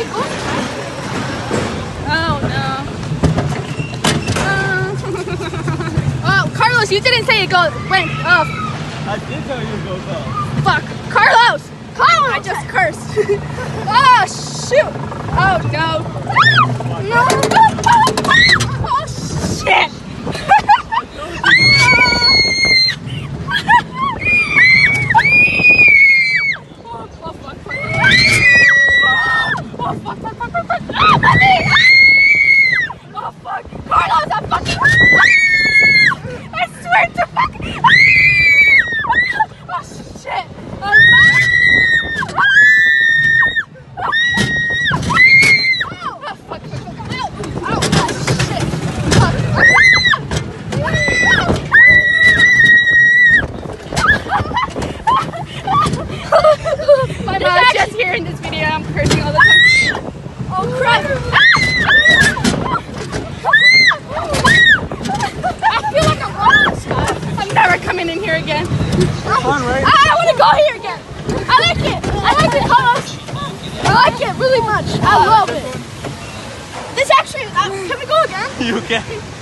It goes Oh no. Uh, oh, Carlos, you didn't say it goes went up. I did tell you it go up. Fuck. Carlos! Carlos! I just cursed. oh, shoot. Oh, no. No. Oh, fuck, fuck, fuck, fuck, fuck. Ah! Oh, fuck. Carlos, I'm fucking... I swear to. Oh, shit. Oh. My. I'm cursing all the time. Oh, crap. I feel like star. I'm never coming in here again. Fun, right? I want to go here again. I like it. I like it. I like it really much. I love it. This actually, uh, can we go again? You can.